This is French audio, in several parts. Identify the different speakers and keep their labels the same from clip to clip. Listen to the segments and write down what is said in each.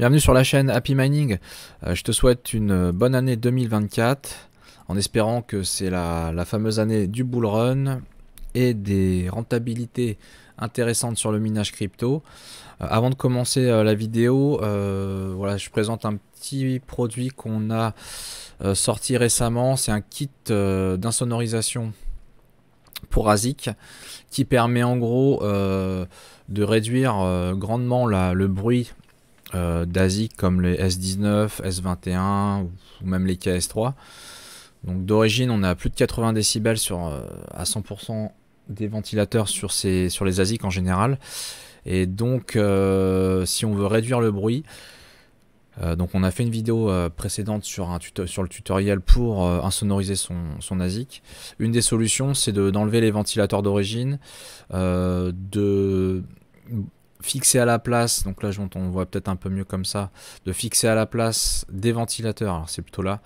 Speaker 1: Bienvenue sur la chaîne Happy Mining. Euh, je te souhaite une bonne année 2024 en espérant que c'est la, fameuse année du bull run et des rentabilités intéressantes sur le minage crypto. Euh, avant de commencer euh, la vidéo, voilà, je présente un petit produit qu'on a sorti récemment. C'est un kit d'insonorisation pour ASIC qui permet en gros de réduire grandement le bruit euh, d'Asie comme les S19, S21 ou même les KS3. Donc d'origine, on a plus de 80 décibels sur, euh, à 100% des ventilateurs sur, ces, sur les ASIC en général. Et donc, euh, si on veut réduire le bruit, donc on a fait une vidéo précédente sur, un sur le tutoriel pour insonoriser son, son ASIC. Une des solutions, c'est d'enlever les ventilateurs d'origine, de fixer à la place, donc là on voit peut-être un peu mieux comme ça, de fixer à la place des ventilateurs, alors c'est plutôt là,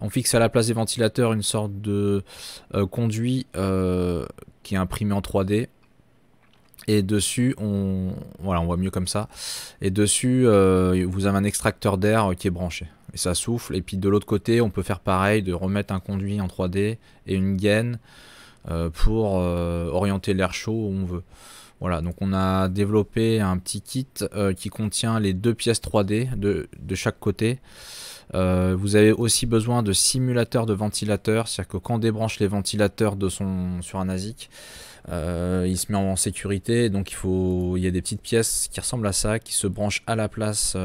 Speaker 1: on fixe à la place des ventilateurs une sorte de euh, conduit euh, qui est imprimé en 3D. Et dessus, on, voilà, on voit mieux comme ça. Et dessus, euh, vous avez un extracteur d'air qui est branché. Et ça souffle. Et puis de l'autre côté, on peut faire pareil, de remettre un conduit en 3D et une gaine pour orienter l'air chaud où on veut. Voilà, donc on a développé un petit kit euh, qui contient les deux pièces 3D de, chaque côté. Euh, vous avez aussi besoin de simulateurs de ventilateurs, c'est-à-dire que quand on débranche les ventilateurs de son, sur un ASIC, euh, il se met en sécurité, donc il, faut, il y a des petites pièces qui ressemblent à ça, qui se branchent à la place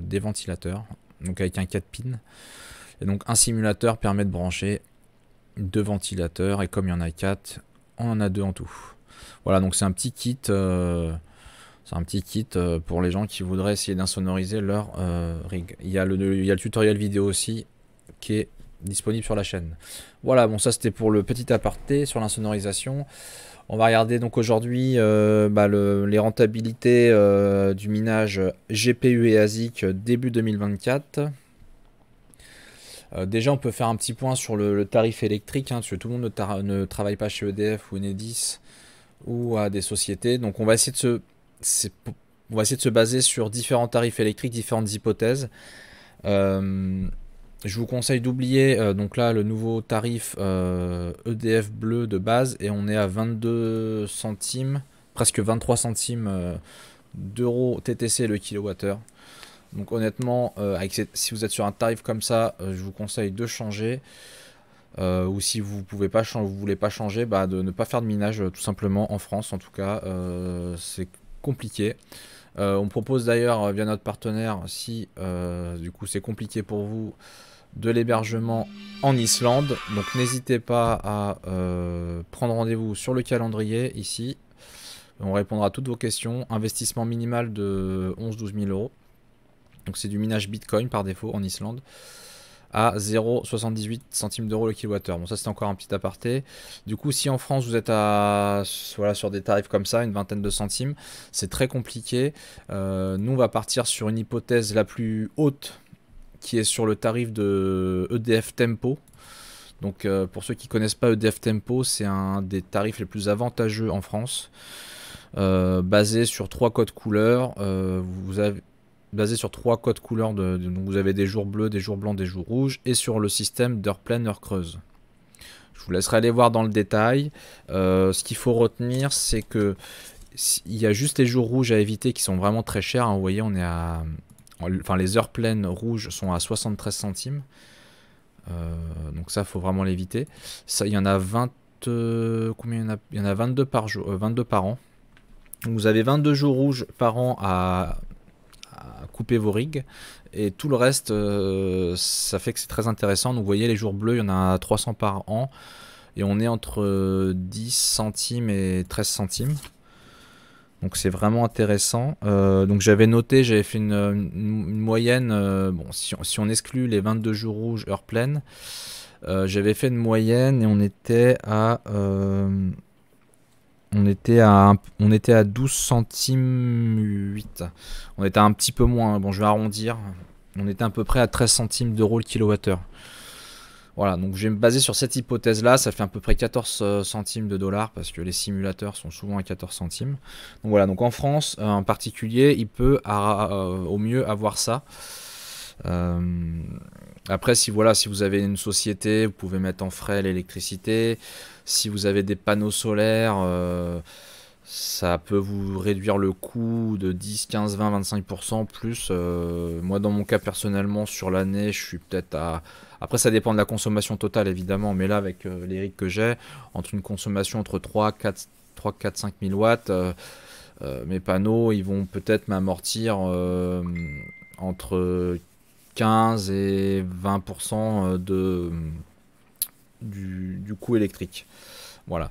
Speaker 1: des ventilateurs, donc avec un 4 pins. Et donc un simulateur permet de brancher deux ventilateurs, et comme il y en a 4, on en a deux en tout. Voilà, donc c'est un petit kit. Euh, euh, pour les gens qui voudraient essayer d'insonoriser leur euh, rig. Il y, a le, il y le tutoriel vidéo aussi qui est disponible sur la chaîne. Voilà, bon ça c'était pour le petit aparté sur l'insonorisation. On va regarder donc aujourd'hui bah, les rentabilités du minage GPU et ASIC début 2024. déjà, on peut faire un petit point sur le, tarif électrique, hein, parce tout le monde ne, ne, travaille pas chez EDF ou Enedis ou à des sociétés. Donc on va essayer de se, on va essayer de se baser sur différents tarifs électriques, différentes hypothèses. Euh, je vous conseille d'oublier euh, donc là le nouveau tarif EDF euh, e bleu de base et on est à 22 centimes, presque 23 centimes d'euros TTC le kilowattheure. Donc honnêtement, si vous êtes sur un tarif comme ça, je vous conseille de changer. Euh, ou si vous pouvez pas vous voulez pas changer, bah, de ne pas faire de minage euh, tout simplement en France en tout cas, euh, c'est compliqué. on propose d'ailleurs via notre partenaire, si du coup c'est compliqué pour vous, de l'hébergement en Islande. Donc n'hésitez pas à prendre rendez-vous sur le calendrier ici. On répondra à toutes vos questions. Investissement minimal de 11-12 000 euros. Donc c'est du minage Bitcoin par défaut en Islande à 0,78 centimes d'euros le kilowattheure. Bon, ça c'est encore un petit aparté. Du coup, si en France vous êtes à voilà sur des tarifs comme ça, une vingtaine de centimes, c'est très compliqué. Euh, nous, on va partir sur une hypothèse la plus haute, qui est sur le tarif de EDF Tempo. Donc, euh, pour ceux qui connaissent pas EDF Tempo, c'est un des tarifs les plus avantageux en France. Euh, basé sur trois codes couleurs. Basé sur trois codes couleurs. Donc vous avez des jours bleus, des jours blancs, des jours rouges, et sur le système d'heure pleine, heure creuse. Je vous laisserai aller voir dans le détail. Euh, ce qu'il faut retenir, c'est que il y a juste les jours rouges à éviter qui sont vraiment très chers. Hein. Vous voyez, on est à, enfin les heures pleines rouges sont à 73 centimes. Euh, donc ça, faut vraiment l'éviter. Il y en a 20, combien il y en a? Il y en a 22 par jour, 22 euh, par an. vous avez 22 jours rouges par an à couper vos rigs. Et tout le reste, euh, ça fait que c'est très intéressant. Donc vous voyez, les jours bleus, il y en a 300 par an. Et on est entre 10 centimes et 13 centimes. Donc c'est vraiment intéressant. Euh, donc j'avais noté, j'avais fait une, moyenne, euh, bon, si on, si on, exclut les 22 jours rouges, heure pleine, j'avais fait une moyenne et on était à on était à, on était à 12 centimes 8. On était un petit peu moins. Bon, je vais arrondir. On était à peu près à 13 centimes d'euros le kilowattheure. Voilà, donc je vais me baser sur cette hypothèse-là. Ça fait à peu près 14 centimes de dollars parce que les simulateurs sont souvent à 14 centimes. Donc voilà, donc en France en particulier, il peut au mieux avoir ça. après, si voilà, si vous avez une société, vous pouvez mettre en frais l'électricité. Si vous avez des panneaux solaires, ça peut vous réduire le coût de 10, 15, 20, 25% plus. Euh, moi, dans mon cas personnellement, sur l'année, je suis peut-être à. Après, ça dépend de la consommation totale évidemment, mais là, avec euh, les que j'ai, entre une consommation entre 3, 4, 3, 4 5 000 watts, euh, mes panneaux, ils vont peut-être m'amortir entre 15 et 20% de, du, coût électrique. Voilà.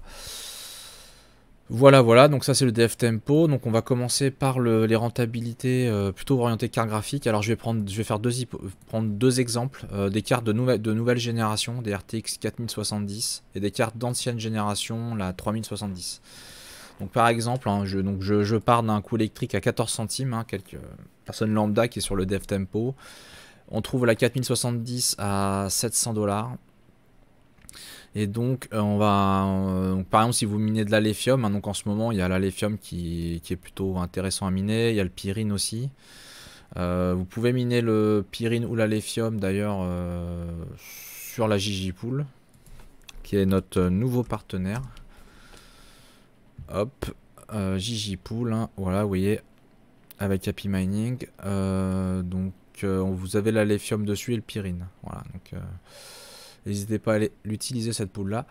Speaker 1: Voilà, voilà, donc ça c'est le DF Tempo. Donc on va commencer par les rentabilités euh, plutôt orientées carte graphique. Alors je vais, prendre, je vais faire deux, prendre exemples, euh, des cartes de, nouvelle, génération, des RTX 4070, et des cartes d'ancienne génération, la 3070. Donc par exemple, hein, je, pars d'un coût électrique à 14 centimes, hein, quelques personnes lambda qui est sur le Dev Tempo. On trouve la 4070 à 700 dollars et donc, euh, on va, euh, par exemple, si vous minez de l'aléfium, hein, donc en ce moment, il y a l'aléfium qui, qui, est plutôt intéressant à miner, il y a le pyrine aussi. Euh, vous pouvez miner le pyrine ou l'aléfium d'ailleurs sur la Gigipool, qui est notre nouveau partenaire. Hop, Gigipool, hein, voilà, vous voyez, avec Happy Mining. donc, vous avez l'aléfium dessus et le pyrine. Voilà, donc. N'hésitez pas à l'utiliser cette poule là.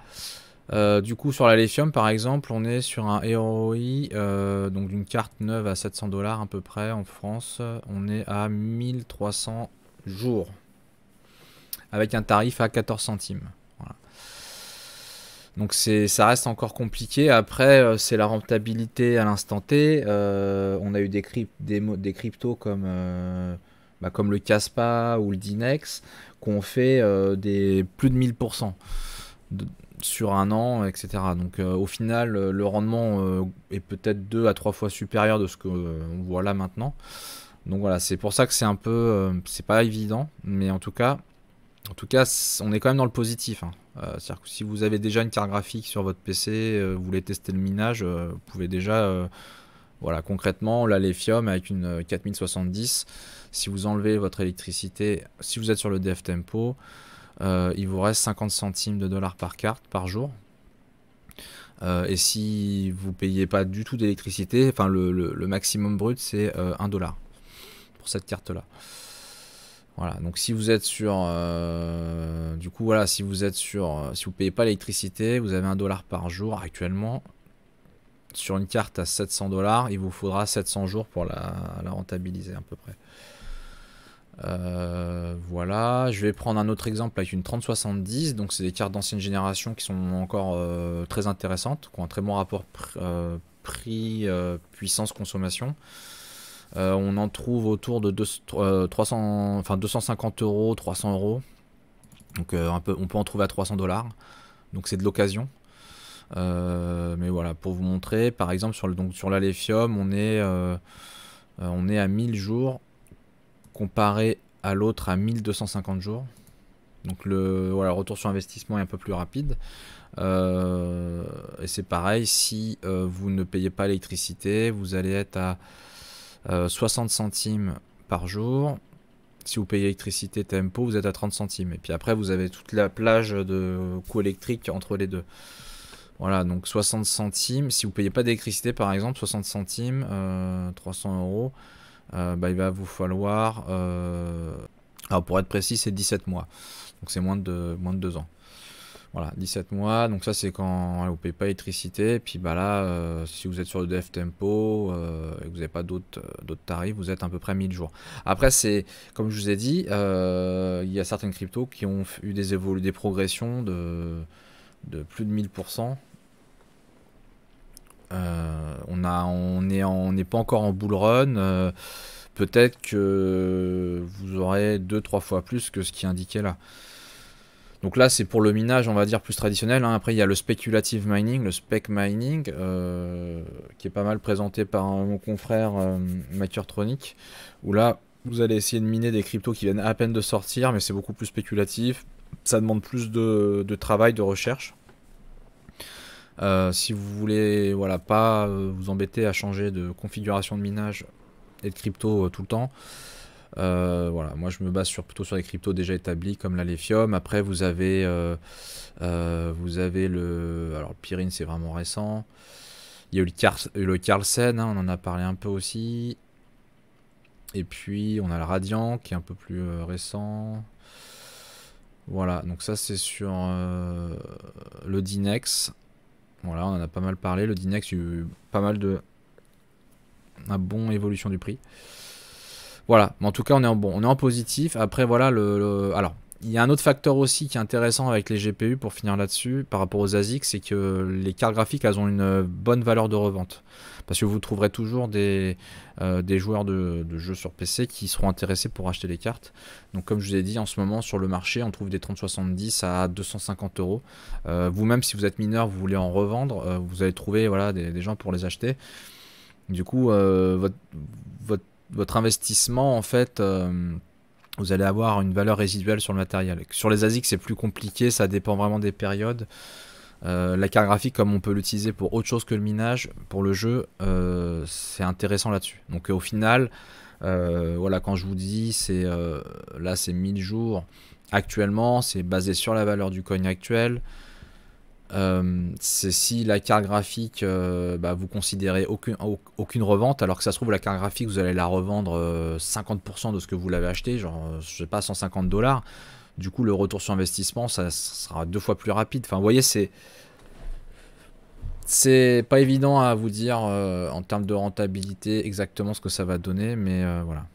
Speaker 1: Euh, du coup, sur la lithium, par exemple, on est sur un ROI, euh, donc d'une carte neuve à 700 dollars à peu près en France. On est à 1300 jours, avec un tarif à 14 centimes. Donc ça reste encore compliqué. Après, euh, c'est la rentabilité à l'instant T. on a eu des, des, cryptos comme, bah, comme le Caspa ou le Dinex qu'on fait euh, des plus de 1000% sur un an, etc. Donc euh, au final, euh, le rendement est peut-être deux à trois fois supérieur de ce qu'on voit là maintenant. Donc voilà, c'est pour ça que c'est un peu, c'est pas évident, mais en tout cas, en tout cas, on est quand même dans le positif. Hein. C'est-à-dire que si vous avez déjà une carte graphique sur votre PC, vous voulez tester le minage, vous pouvez déjà, voilà, concrètement, Lithium avec une 4070 si vous enlevez votre électricité, si vous êtes sur le Dev Tempo, euh, il vous reste 50 centimes de dollars par carte par jour. Euh, et si vous payez pas du tout d'électricité, enfin le, maximum brut c'est 1 euh, dollar pour cette carte là. Voilà, donc si vous êtes sur, du coup voilà, si vous êtes sur, si vous payez pas l'électricité, vous avez 1 dollar par jour actuellement. Sur une carte à 700 dollars, il vous faudra 700 jours pour la rentabiliser à peu près. Euh, voilà, je vais prendre un autre exemple avec une 3070. Donc, c'est des cartes d'ancienne génération qui sont encore euh, très intéressantes, qui ont un très bon rapport euh, prix, puissance, consommation. on en trouve autour de 300, enfin 250 euros, 300 euros. Donc, on peut en trouver à 300 dollars. Donc, c'est de l'occasion. mais voilà, pour vous montrer, par exemple, sur, le, on est, on est à 1000 jours comparé à l'autre à 1250 jours. Donc le voilà, retour sur investissement est un peu plus rapide. Euh, et c'est pareil, si euh, vous ne payez pas l'électricité, vous allez être à 60 euh, centimes par jour. Si vous payez l'électricité tempo, vous êtes à 30 centimes. Et puis après, vous avez toute la plage de coûts électriques entre les deux. Voilà, donc 60 centimes. Si vous payez pas d'électricité, par exemple, 60 centimes, 300 euros. Euh, bah, il va vous falloir, euh, alors pour être précis, c'est 17 mois. Donc c'est moins de, moins de 2 ans. Voilà, 17 mois. Donc ça, c'est quand vous ne payez pas l'électricité. Puis bah là, euh, si vous êtes sur le Dev Tempo et que vous n'avez pas d'autres tarifs, vous êtes à peu près 1000 jours. Après, c'est comme je vous ai dit, il y a certaines cryptos qui ont eu des, des progressions de, de plus de 1000%. Euh, on a, on est, on n'est pas encore en bull run. Euh, peut-être que vous aurez deux, trois fois plus que ce qui est indiqué là. Donc là, c'est pour le minage, on va dire, plus traditionnel. Hein. Après, il y a le speculative mining, le spec mining, euh, qui est pas mal présenté par mon confrère euh, où là, vous allez essayer de miner des cryptos qui viennent à peine de sortir, mais c'est beaucoup plus spéculatif. ça demande plus de, travail, de recherche. Si vous voulez voilà, pas vous embêter à changer de configuration de minage et de crypto tout le temps, euh, voilà, moi je me base sur, plutôt sur les cryptos déjà établis comme la Lithium. Après vous avez, euh, euh, vous avez le, alors le c'est vraiment récent. Il y a eu le, le Carlsen, hein, on en a parlé un peu aussi. Et puis on a le Radiant qui est un peu plus récent. Voilà, donc ça c'est sur le Dinex. Voilà, on en a pas mal parlé. Le Dinex, il y a eu pas mal de. Un bon évolution du prix. Voilà, mais en tout cas, on est en bon, on est en positif. Après, voilà, le, alors, il y a un autre facteur aussi qui est intéressant avec les GPU pour finir là-dessus par rapport aux ASIC, c'est que les cartes graphiques elles ont une bonne valeur de revente. Parce que vous trouverez toujours des, euh, des joueurs de, jeux sur PC qui seront intéressés pour acheter les cartes. Donc comme je vous ai dit, en ce moment sur le marché, on trouve des 3070 à 250 euros. Euh, vous-même, si vous êtes mineur, vous voulez en revendre, euh, vous allez trouver voilà, des, des, gens pour les acheter. Du coup, votre, votre investissement, en fait, euh, vous allez avoir une valeur résiduelle sur le matériel. Sur les ASIC, c'est plus compliqué, ça dépend vraiment des périodes. Euh, la carte graphique, comme on peut l'utiliser pour autre chose que le minage, pour le jeu, euh, c'est intéressant là-dessus. Donc au final, voilà, quand je vous dis, c'est là, c'est 1000 jours actuellement, c'est basé sur la valeur du coin actuel. Euh, c'est si la carte graphique, euh, bah, vous considérez aucune, aucune revente, alors que ça se trouve la carte graphique, vous allez la revendre 50% euh, de ce que vous l'avez acheté, genre, je sais pas, 150 dollars. Du coup, le retour sur investissement, ça, sera deux fois plus rapide. Enfin, vous voyez, c'est c'est pas évident à vous dire en termes de rentabilité exactement ce que ça va donner, mais voilà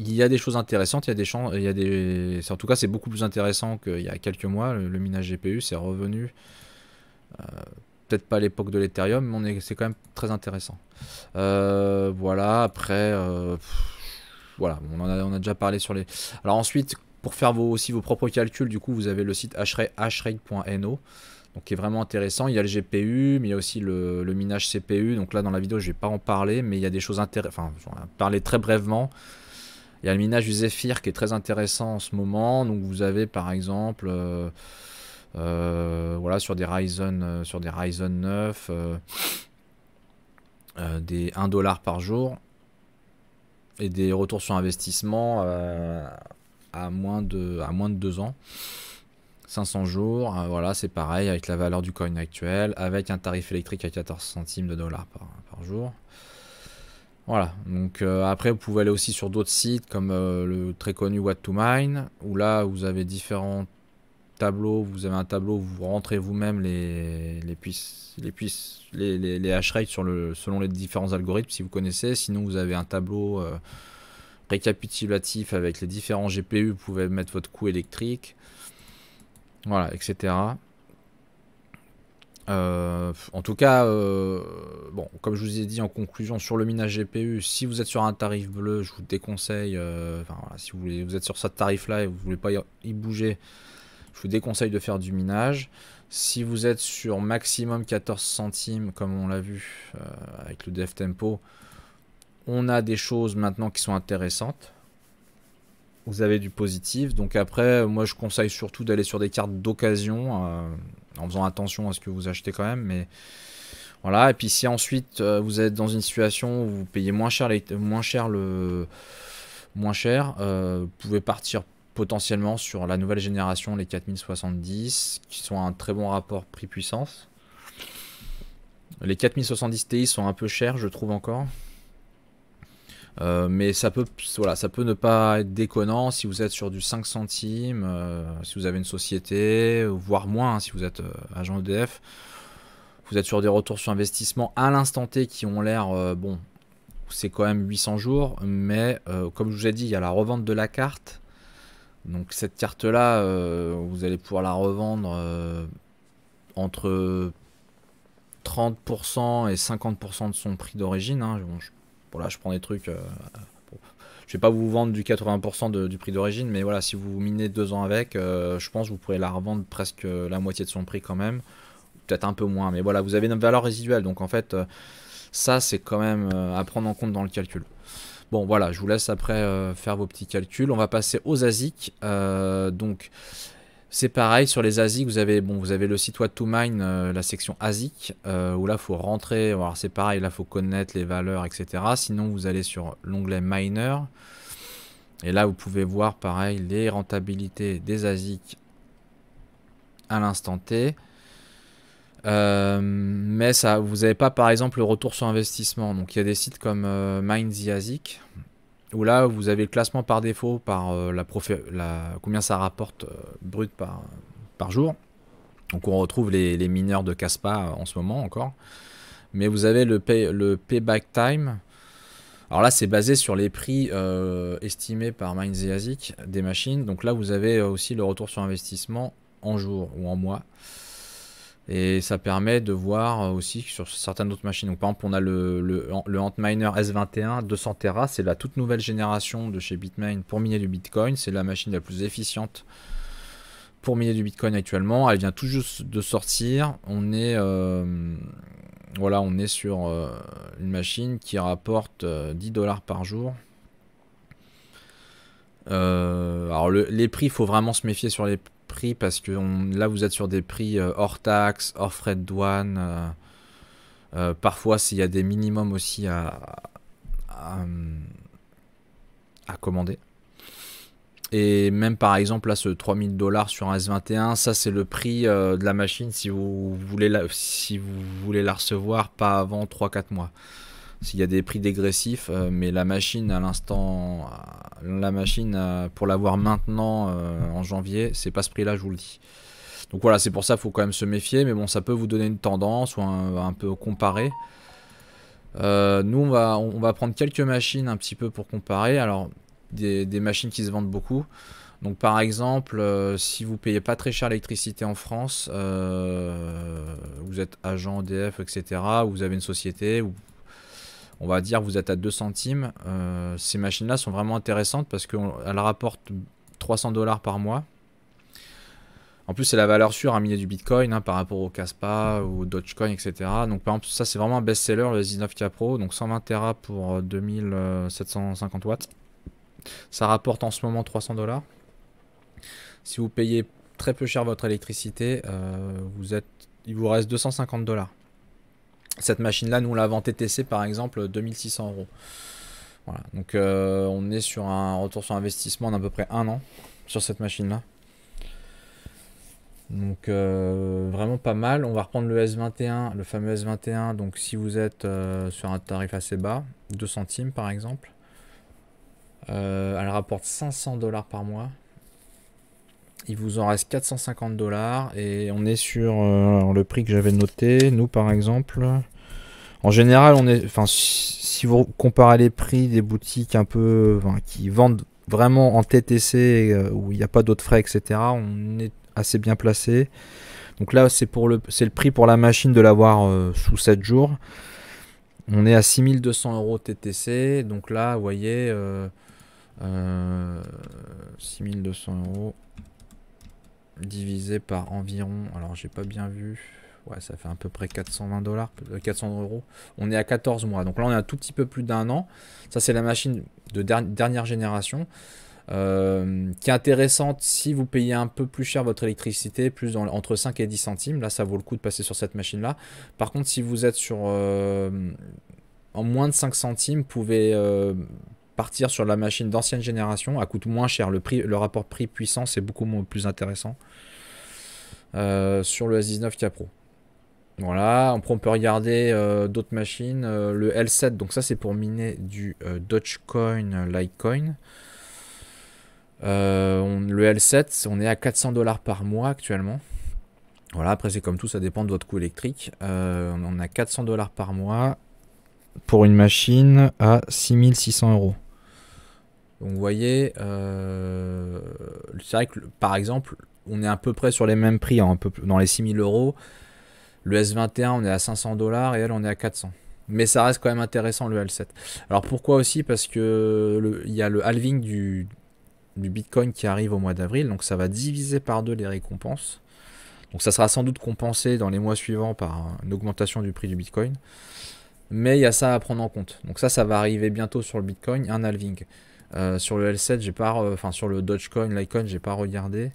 Speaker 1: il y a des choses intéressantes, il y a des champs, il y a des, en tout cas c'est beaucoup plus intéressant qu'il y a quelques mois. Le, minage GPU c'est revenu, euh, peut-être pas à l'époque de l'Ethereum, mais c'est quand même très intéressant. Euh, voilà, après, euh, voilà, on, a, on a déjà parlé sur les. Alors ensuite, pour faire vos, aussi vos propres calculs, du coup vous avez le site hashrate.no. Donc qui est vraiment intéressant. Il y a le GPU, mais il y a aussi le, minage CPU. Donc là dans la vidéo je vais pas en parler, mais il y a des choses intéressantes. Enfin, je vais en parler très brèvement. Il y a le minage du Zephyr qui est très intéressant en ce moment. Donc vous avez par exemple euh, euh, voilà, sur des Ryzen, euh, sur des Ryzen 9 des 1 dollar par jour et des retours sur investissement à, moins de, à moins de 2 ans. 500 jours, voilà, c'est pareil avec la valeur du coin actuel, avec un tarif électrique à 14 centimes de dollars par jour. Voilà, donc euh, après vous pouvez aller aussi sur d'autres sites comme euh, le très connu What to Mine, où là vous avez différents tableaux, vous avez un tableau où vous rentrez vous-même les, les, les, les, les, hash rates selon les différents algorithmes si vous connaissez, sinon vous avez un tableau euh, récapitulatif avec les différents GPU, vous pouvez mettre votre coût électrique, voilà, etc. Euh, en tout cas, euh, bon, comme je vous ai dit en conclusion sur le minage GPU, si vous êtes sur un tarif bleu, je vous déconseille, euh, enfin si vous, voulez, vous êtes sur ce tarif-là et vous voulez pas y bouger, je vous déconseille de faire du minage. Si vous êtes sur maximum 14 centimes, comme on l'a vu avec le Dev Tempo, on a des choses maintenant qui sont intéressantes. Vous avez du positif. Donc après, moi je conseille surtout d'aller sur des cartes d'occasion en faisant attention à ce que vous achetez quand même. Mais voilà. Et puis si ensuite euh, vous êtes dans une situation où vous payez moins cher, les, moins cher le moins cher, euh, vous pouvez partir potentiellement sur la nouvelle génération, les 4070, qui sont un très bon rapport prix-puissance. Les 4070 Ti sont un peu chers, je trouve encore. Euh, mais ça peut, voilà, ça peut ne pas être déconnant si vous êtes sur du 5 centimes, euh, si vous avez une société, voire moins hein, si vous êtes euh, agent EDF. Vous êtes sur des retours sur investissement à l'instant T qui ont l'air, bon, c'est quand même 800 jours, mais comme je vous ai dit, il y a la revente de la carte. Donc cette carte-là, vous allez pouvoir la revendre entre 30% et 50% de son prix d'origine. Hein. Prends des trucs. Euh, je vais pas vous vendre du 80% du prix d'origine, mais voilà, si vous minez deux ans avec, euh, je pense que vous pourrez la revendre presque la moitié de son prix quand même. Peut-être un peu moins, mais voilà, vous avez une valeur résiduelle. Donc en fait, euh, ça, c'est quand même à prendre en compte dans le calcul. Bon, voilà, je vous laisse après faire vos petits calculs. On va passer aux ASIC. donc, c'est pareil sur les ASIC, vous avez bon, vous avez le site What to Mine, euh, la section ASIC, euh, où là faut rentrer. Alors c'est pareil, là faut connaître les valeurs, etc. Sinon vous allez sur l'onglet Miner, et là vous pouvez voir pareil les rentabilités des ASIC à l'instant T. Euh, mais ça, vous n'avez pas par exemple le retour sur investissement. Donc il y a des sites comme Mine the ASIC où là vous avez le classement par défaut par euh, la, la, combien ça rapporte euh, brut par, par jour. Donc on retrouve les, mineurs de Caspa en ce moment encore. Mais vous avez le, pay, le payback time. Alors là c'est basé sur les prix euh, estimés par MindZeasic des machines. Donc là vous avez aussi le retour sur investissement en jour ou en mois. Et ça permet de voir euh, aussi sur certaines autres machines. Donc, par exemple, on a le, le, le Antminer S21 200 Tera. C'est la toute nouvelle génération de chez Bitmain pour miner du Bitcoin. C'est la machine la plus efficiente pour miner du Bitcoin actuellement. Elle vient tout juste de sortir. On est, euh, voilà, on est sur euh, une machine qui rapporte 10 dollars par jour. alors les prix, il faut vraiment se méfier sur les prix parce que là vous êtes sur des prix euh, hors taxes, hors frais de douane. Euh, euh, parfois s'il y a des minimums aussi à, à, commander. Et même par exemple là ce 3000 dollars sur un S21, ça c'est le prix de la machine si vous voulez la, si vous voulez la recevoir pas avant 3-4 mois s'il y a des prix dégressifs, euh, mais la machine à l'instant, euh, la machine euh, pour l'avoir maintenant en janvier, c'est pas ce prix-là, je vous le dis. Donc voilà, c'est pour ça qu'il faut quand même se méfier, mais bon, ça peut vous donner une tendance ou un, peu comparer. nous, on va, on va prendre quelques machines un petit peu pour comparer. Alors, des, machines qui se vendent beaucoup. Donc par exemple, si vous payez pas très cher l'électricité en France, vous êtes agent EDF, etc., ou vous avez une société, on va dire vous êtes à 2 centimes. Euh, ces machines-là sont vraiment intéressantes parce qu'elles rapportent 300 dollars par mois. En plus, c'est la valeur sûre à miner du Bitcoin hein, par rapport au Caspa ou Dogecoin, etc. Donc, par exemple, ça, c'est vraiment un best-seller, le 19K Pro. Donc, 120 Tera pour 2750 euh, watts. Ça rapporte en ce moment 300 dollars. Si vous payez très peu cher votre électricité, euh, il vous reste 250 dollars. Cette machine-là, nous, on l'a en TTC par exemple 2600 euros. Voilà. Donc, euh, on est sur un retour sur investissement d'à peu près un an sur cette machine-là. Donc, euh, vraiment pas mal. On va reprendre le S21, le fameux S21. Donc, si vous êtes euh, sur un tarif assez bas, 2 centimes par exemple, elle rapporte 500 dollars par mois. Il vous en reste 450 dollars et on est sur le prix que j'avais noté. Nous, par exemple, en général, on est, enfin, si vous comparez les prix des boutiques un peu, qui vendent vraiment en TTC euh, où il n'y a pas d'autres frais, etc. On est assez bien placé. Donc là, c'est pour le, c'est le prix pour la machine de l'avoir euh, sous 7 jours. On est à 6200 euros TTC. Donc là, vous voyez, 6200 euh, euros divisé par environ. Alors, j'ai pas bien vu. Ouais, ça fait à peu près 420 dollars, 400 euros. On est à 14 mois. Donc là, on est un tout petit peu plus d'un an. Ça, c'est la machine de dernière génération. Euh, qui est intéressante si vous payez un peu plus cher votre électricité, plus entre 5 et 10 centimes. Là, ça vaut le coup de passer sur cette machine-là. Par contre, si vous êtes sur euh, en moins de 5 centimes, vous pouvez euh, partir sur la machine d'ancienne génération. Elle coûte moins cher. Le, prix, le rapport prix-puissance est beaucoup plus intéressant sur le S19 K Pro. Voilà, on peut regarder euh, d'autres machines. Euh, le L7, donc ça c'est pour miner du euh, Dogecoin, Litecoin. le L7, on est à 400 dollars par mois actuellement. Voilà, après c'est comme tout, ça dépend de votre coût électrique. on a 400 dollars par mois pour une machine à 6600 euros. Donc vous voyez, c'est vrai que par exemple, on est à peu près sur les mêmes prix, hein, dans les 6000 euros. Le S21, on est à 500 dollars et elle, on est à 400. Mais ça reste quand même intéressant le L7. Alors pourquoi aussi? Parce que il y a le halving du, Bitcoin qui arrive au mois d'avril, donc ça va diviser par deux les récompenses. Donc ça sera sans doute compensé dans les mois suivants par une augmentation du prix du Bitcoin. Mais il y a ça à prendre en compte. Donc ça, ça va arriver bientôt sur le Bitcoin, un halving. Euh, sur le L7, j'ai pas, enfin sur le Dogecoin, Litecoin, j'ai pas regardé.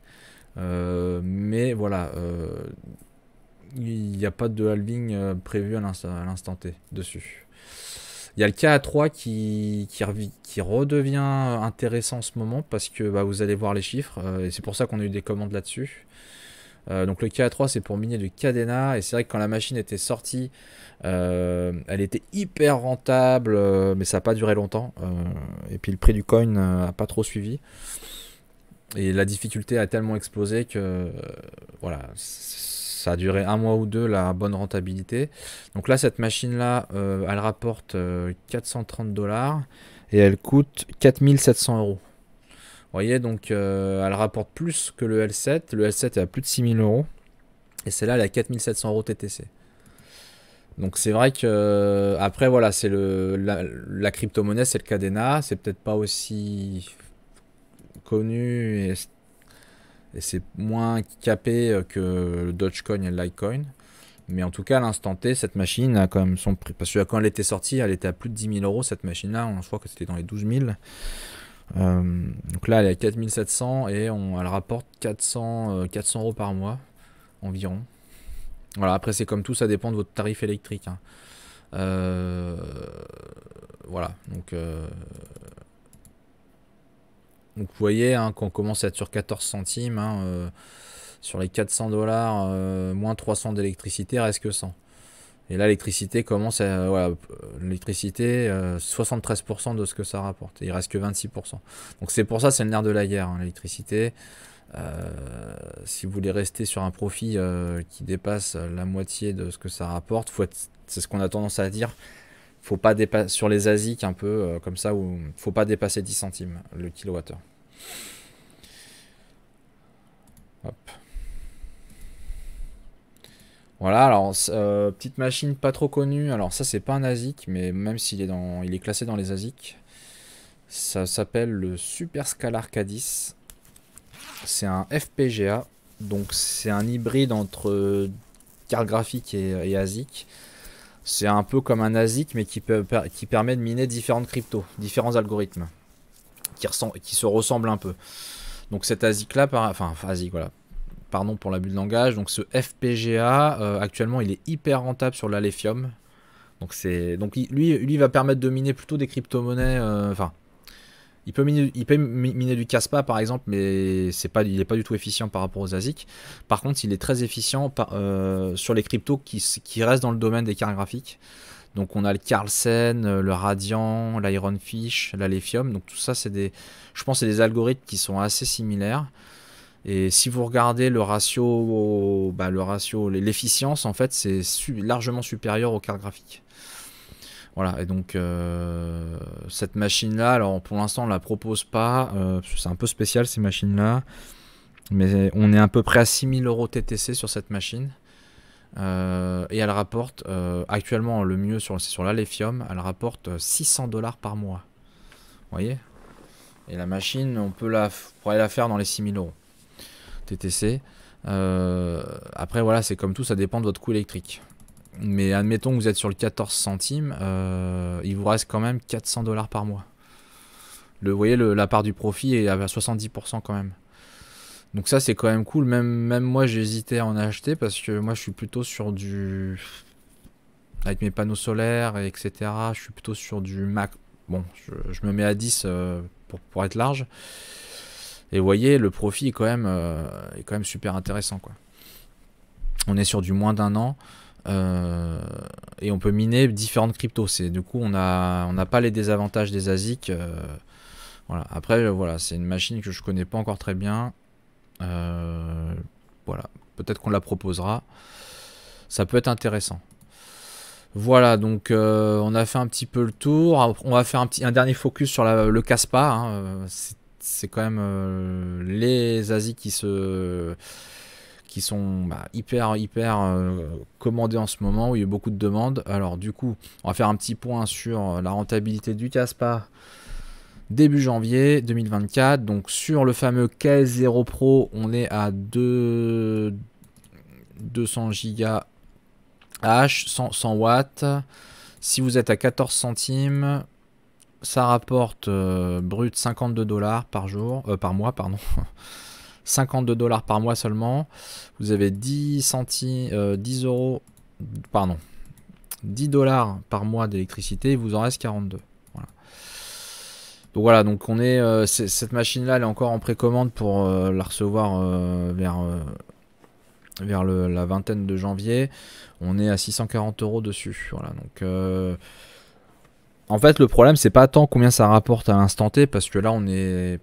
Speaker 1: Euh, mais voilà, il n'y a pas de halving prévu à l'instant T dessus. Il y a le KA3 qui, qui, redevient intéressant en ce moment parce que bah, vous allez voir les chiffres et c'est pour ça qu'on a eu des commandes là-dessus. Euh, donc le KA3 c'est pour miner du Cadena et c'est vrai que quand la machine était sortie, euh, elle était hyper rentable, euh, mais ça n'a pas duré longtemps. et puis le prix du coin n'a pas trop suivi. Et la difficulté a tellement explosé que voilà, ça a duré un mois ou deux la bonne rentabilité. Donc là cette machine là, elle rapporte 430 dollars et elle coûte 4700 euros voyez, donc euh, elle rapporte plus que le L7. Le L7 est à plus de 6000 euros. Et celle-là, elle a 4700 euros TTC. Donc c'est vrai que euh, après voilà c'est le la, crypto-monnaie c'est le Cadena c'est peut-être pas aussi connu et, c'est moins capé euh, que le Dogecoin et le Litecoin mais en tout cas à l'instant T cette machine a quand même son prix parce que quand elle était sortie elle était à plus de 10 000 euros cette machine là on voit que c'était dans les 12 000 euh, donc là, elle est à 4700 et on, elle rapporte 400, 400 euh, euros par mois environ. Voilà, après c'est comme tout, ça dépend de votre tarif électrique. Hein. Voilà, donc, donc vous voyez hein, qu'on commence à être sur 14 centimes. Hein, sur les 400 dollars, moins 300 d'électricité, reste que 100. Et l'électricité commence à. Voilà, l'électricité, 73% euh, de ce que ça rapporte. il reste que 26%. Donc c'est pour ça, c'est le nerf de la guerre, hein, l'électricité. Euh, si vous voulez rester sur un profit euh, qui dépasse la moitié de ce que ça rapporte, c'est ce qu'on a tendance à dire. Faut pas dépasser sur les ASIC un peu comme ça où faut pas dépasser 10 centimes le kilowattheure. Hop. Voilà, alors euh, petite machine pas trop connue. Alors ça c'est pas un ASIC, mais même s'il est dans, il est classé dans les ASIC, ça s'appelle le Super Scalar K10. C'est un FPGA, donc c'est un hybride entre carte graphique et, ASIC. C'est un peu comme un ASIC, mais qui, permet de miner différentes cryptos, différents algorithmes, qui, se ressemblent un peu. Donc cet ASIC là, enfin pardon pour l'abus de langage. Donc ce FPGA, euh, actuellement, il est hyper rentable sur l'Alephium. Donc donc lui, lui va permettre de miner plutôt des crypto-monnaies. Euh, enfin, il peut miner, du Caspa par exemple, mais il n'est pas du tout efficient par rapport aux ASIC. Par contre, il est très efficient euh, sur les cryptos qui, restent dans le domaine des cartes graphiques. Donc on a le Carlsen, le Radiant, l'Ironfish, l'Alephium. Donc tout ça, c'est des, je pense, c'est des algorithmes qui sont assez similaires. Et si vous regardez le ratio, bah, l'efficience, en fait, c'est largement supérieur aux cartes graphiques. Voilà, et donc euh, cette machine-là, alors pour l'instant on ne la propose pas, euh, c'est un peu spécial ces machines-là, mais on est à peu près à 6000 euros TTC sur cette machine. Euh, et elle rapporte, actuellement le mieux sur, elle rapporte 600 dollars par mois. Vous voyez? Et la machine, on peut la, pourrait la faire dans les 6000 euros. TTC. Après, voilà, c'est comme tout, ça dépend de votre coût électrique. Mais admettons que vous êtes sur le 14 centimes, euh, il vous reste quand même 400 dollars par mois. Le, vous voyez, la part du profit est à 70% quand même. Donc ça, c'est quand même cool. Même, même moi, j'hésitais à en acheter parce que moi, je suis plutôt sur du... Avec mes panneaux solaires, etc. Je suis plutôt sur du Mac. Bon, je, me mets à 10 euh, pour, être large. Et vous voyez, le profit est quand même, euh, est quand même super intéressant. On est sur du moins d'un an. Euh, et on peut miner différentes cryptos. Du coup on n'a pas les désavantages des ASIC. Euh. Après voilà, c'est une machine que je connais pas encore très bien. voilà, peut-être qu'on la proposera. Ça peut être intéressant. Voilà, donc on a fait un petit peu le tour. On va faire un dernier focus sur le Caspa. Hein c'est quand même euh, les Asies qui se qui sont bah, hyper hyper euh, commandés en ce moment où il y a beaucoup de demandes. Alors du coup, on va faire un petit point sur la rentabilité du Caspa début janvier 2024. Donc sur le fameux KS0 Pro, on est à 2 200 Go H 100, 100 watts. Si vous êtes à 14 centimes, ça rapporte brut 52 dollars par jour, par mois, pardon. 52 dollars par mois seulement. Vous avez 10 centimes, 10 euros, pardon, 10 dollars par mois d'électricité, il vous en reste 42. Voilà. Donc voilà, donc on est, euh, cette machine-là, elle est encore en précommande pour euh, la recevoir euh, vers, vers la vingtaine de janvier. On est à 640 euros dessus. Voilà, donc en fait, le problème, c'est pas tant combien ça rapporte à l'instant T, parce que là, on est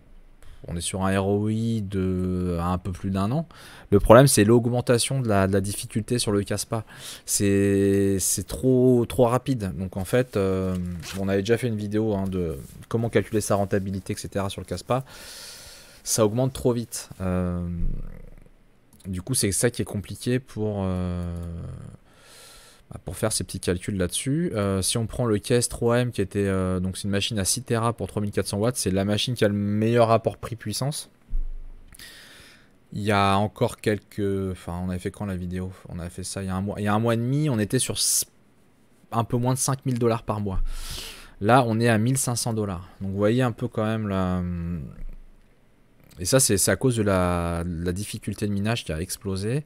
Speaker 1: on est sur un ROI de un peu plus d'un an. Le problème, c'est l'augmentation de la, difficulté sur le CASPA. C'est trop, trop rapide. Donc en fait, euh, on avait déjà fait une vidéo hein, de comment calculer sa rentabilité, etc. sur le CASPA. Ça augmente trop vite. Euh, du coup, c'est ça qui est compliqué pour, euh, pour faire ces petits calculs là-dessus. Euh, si on prend le KS3M qui était euh, donc c'est une machine à 6 Tera pour 3400 watts, c'est la machine qui a le meilleur rapport prix-puissance. Il y a encore quelques. Enfin, on avait fait quand la vidéo? On a fait ça il y a un mois. Il y a un mois et demi, on était sur un peu moins de 5000 dollars par mois. Là, on est à 1500 dollars. Donc, vous voyez un peu quand même la. Et ça, c'est à cause de la, difficulté de minage qui a explosé.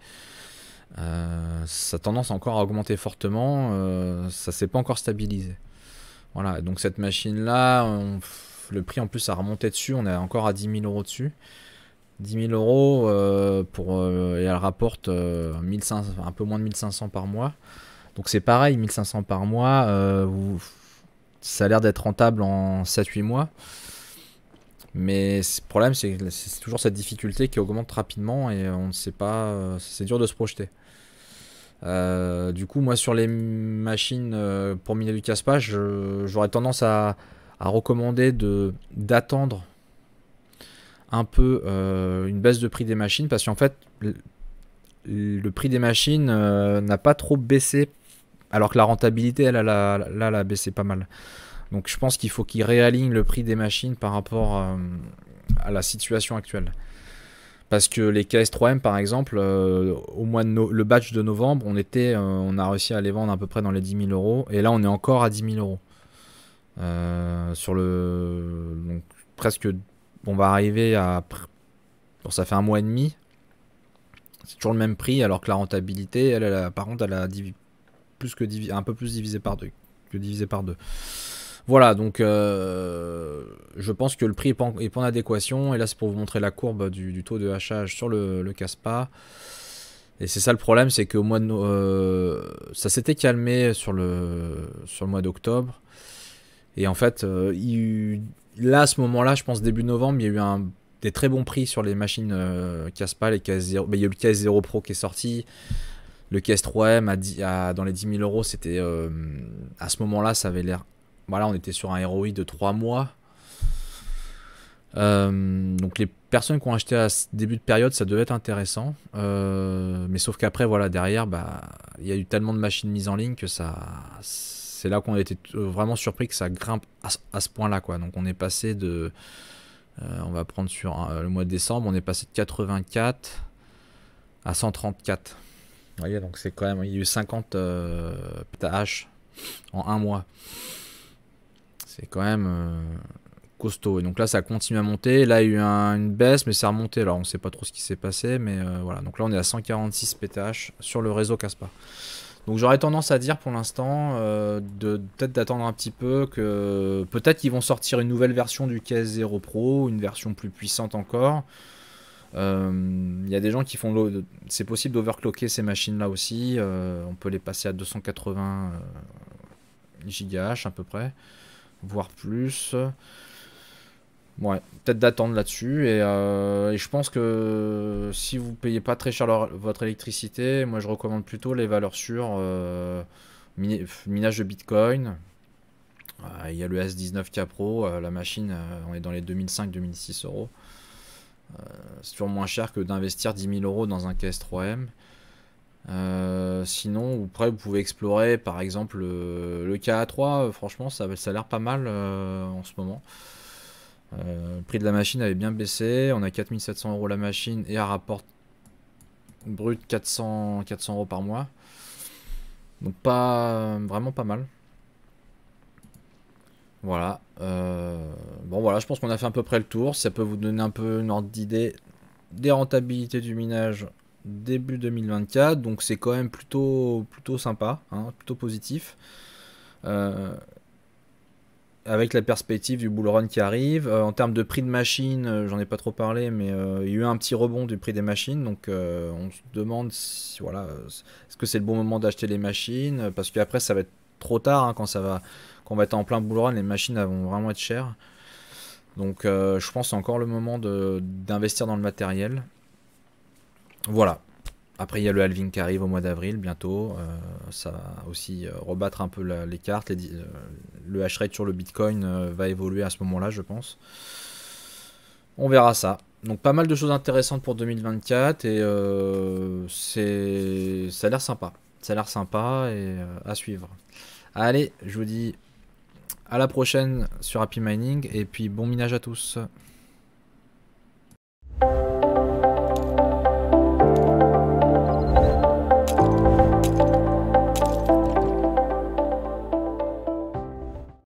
Speaker 1: Euh, ça a tendance encore à augmenter fortement. Euh, ça s'est pas encore stabilisé. Voilà, donc cette machine-là, le prix en plus a remonté dessus. On est encore à 10 000 euros dessus. 10 000 euros euh, pour, et elle rapporte 1500, un peu moins de 1500 par mois. Donc c'est pareil, 1500 par mois, ça a l'air d'être rentable en 7-8 mois. Mais le problème, c'est que c'est toujours cette difficulté qui augmente rapidement et on ne sait pas. C'est dur de se projeter. Euh, du coup, moi, sur les machines euh, pour miner du Caspa, j'aurais tendance à, recommander d'attendre un peu euh, une baisse de prix des machines parce qu'en fait, le, prix des machines n'a pas trop baissé alors que la rentabilité, elle a baissé pas mal. Donc je pense qu'il faut qu'ils réalignent le prix des machines par rapport euh, à la situation actuelle. Parce que les KS3M par exemple, euh, au mois de le batch de novembre, on, était, euh, on a réussi à les vendre à peu près dans les 10 000 euros. Et là on est encore à 10 000 euros. sur le. Donc presque. On va arriver à. Bon, ça fait un mois et demi. C'est toujours le même prix alors que la rentabilité, elle, elle par contre, elle a un peu plus divisé par deux. Que divisé par deux. Voilà, donc euh, je pense que le prix est pas, en, adéquation. Et là, c'est pour vous montrer la courbe du, taux de hachage sur le, CASPA. Et c'est ça le problème, c'est qu'au mois de euh, ça s'était calmé sur le, mois d'octobre. Et en fait, euh, là, à ce moment-là, je pense début novembre, il y a eu des très bons prix sur les machines Caspa, les KS0. il y a eu le KS0 Pro qui est sorti. Le KS3M à, dans les 10 000 euros, c'était à ce moment-là, ça avait l'air voilà, on était sur un ROI de 3 mois. Euh, donc les personnes qui ont acheté à ce début de période, ça devait être intéressant. Euh, mais sauf qu'après, voilà, derrière, bah, il y a eu tellement de machines mises en ligne que ça, c'est là qu'on a été vraiment surpris que ça grimpe à, ce point-là. Donc on est passé de, euh, on va prendre sur le mois de décembre, on est passé de 84 à 134. Vous voyez, donc c'est quand même, il y a eu 50 PH en un mois. C'est quand même euh, costaud. Et donc là, ça continue à monter. Là, il y a eu une baisse, mais c'est remonté. Alors, on ne sait pas trop ce qui s'est passé, mais euh, voilà. Donc là, on est à 146 PTH sur le réseau Caspa. Donc j'aurais tendance à dire pour l'instant euh, de peut-être d'attendre un petit peu que peut-être qu'ils vont sortir une nouvelle version du KS0 Pro, une version plus puissante encore. Il y a des gens qui font c'est possible d'overclocker ces machines là aussi. on peut les passer à 280 GHz à peu près voire plus. Ouais, peut-être d'attendre là-dessus. Euh, et, je pense que si vous payez pas très cher votre électricité, moi je recommande plutôt les valeurs sûres. Euh, minage de Bitcoin. Euh, il y a le S19K Pro. la machine, on est dans les 2005-2006 euros. C'est toujours moins cher que d'investir 10 000 euros dans un KS3M. Euh, sinon, après, vous pouvez explorer par exemple le, KA3. franchement, ça, a l'air pas mal euh, en ce moment. Euh, le prix de la machine avait bien baissé. On a 4700 euros la machine et un rapport brut 400, 400 euros par mois. Donc, pas vraiment pas mal. Voilà. bon voilà, je pense qu'on a fait à peu près le tour. Ça peut vous donner un peu une ordre d'idée des rentabilités du minage début 2024. Donc c'est quand même plutôt, plutôt sympa, hein, plutôt positif. Euh, avec la perspective du bull run qui arrive. Euh, en termes de prix de machine, euh, j'en ai pas trop parlé, mais il y a eu un petit rebond du prix des machines. Donc on se demande si, voilà, est-ce que c'est le bon moment d'acheter les machines Parce qu'après ça va être trop tard hein, quand ça va, quand on va être en plein bull run, les machines vont vraiment être chères. Donc je pense c'est encore le moment d'investir dans le matériel. Voilà. Après, il y a le halving qui arrive au mois d'avril bientôt. Euh, ça va aussi euh, rebattre un peu les cartes. Euh, le hash rate sur le bitcoin va évoluer à ce moment-là, je pense. On verra ça. Donc, pas mal de choses intéressantes pour 2024 et ça a l'air sympa. Ça a l'air sympa et à suivre. Allez, je vous dis à la prochaine sur Happy Mining et puis bon minage à tous.